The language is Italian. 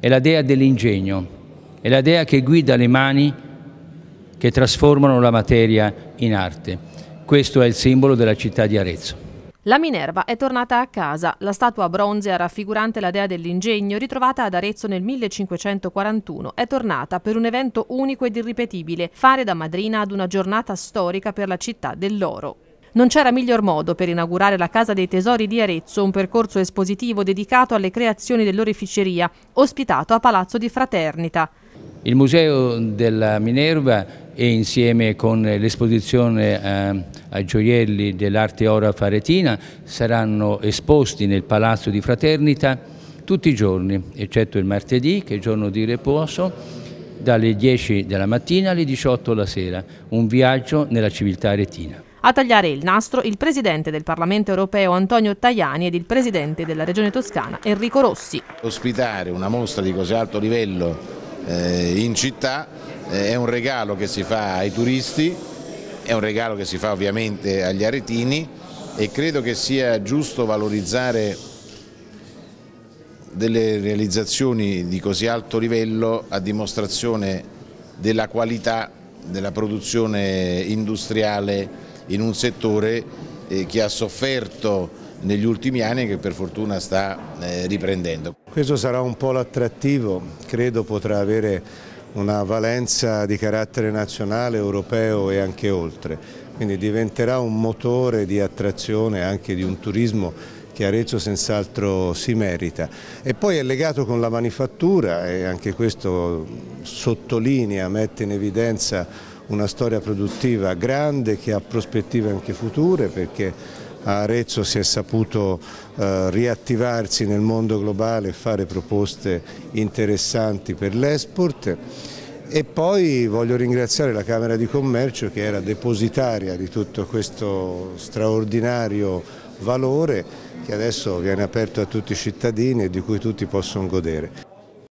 è la dea dell'ingegno, è la dea che guida le mani che trasformano la materia in arte. Questo è il simbolo della città di Arezzo. La Minerva è tornata a casa. La statua bronzea raffigurante la dea dell'ingegno, ritrovata ad Arezzo nel 1541, è tornata per un evento unico ed irripetibile, fare da madrina ad una giornata storica per la città dell'oro. Non c'era miglior modo per inaugurare la Casa dei Tesori di Arezzo, un percorso espositivo dedicato alle creazioni dell'oreficeria, ospitato a Palazzo di Fraternita. Il Museo della Minerva e insieme con l'esposizione eh, ai gioielli dell'arte ora faretina saranno esposti nel Palazzo di Fraternita tutti i giorni, eccetto il martedì che è giorno di riposo, dalle 10 della mattina alle 18 la sera, un viaggio nella civiltà aretina. A tagliare il nastro il Presidente del Parlamento europeo Antonio Tajani ed il Presidente della Regione Toscana Enrico Rossi. Ospitare una mostra di così alto livello eh, in città, eh, è un regalo che si fa ai turisti, è un regalo che si fa ovviamente agli aretini e credo che sia giusto valorizzare delle realizzazioni di così alto livello a dimostrazione della qualità della produzione industriale in un settore eh, che ha sofferto negli ultimi anni e che per fortuna sta eh, riprendendo. Questo sarà un po' l'attrattivo, credo potrà avere una valenza di carattere nazionale, europeo e anche oltre, quindi diventerà un motore di attrazione anche di un turismo che Arezzo senz'altro si merita. E poi è legato con la manifattura e anche questo sottolinea, mette in evidenza una storia produttiva grande che ha prospettive anche future perché a Arezzo si è saputo eh, riattivarsi nel mondo globale e fare proposte interessanti per l'export e poi voglio ringraziare la Camera di Commercio che era depositaria di tutto questo straordinario valore che adesso viene aperto a tutti i cittadini e di cui tutti possono godere.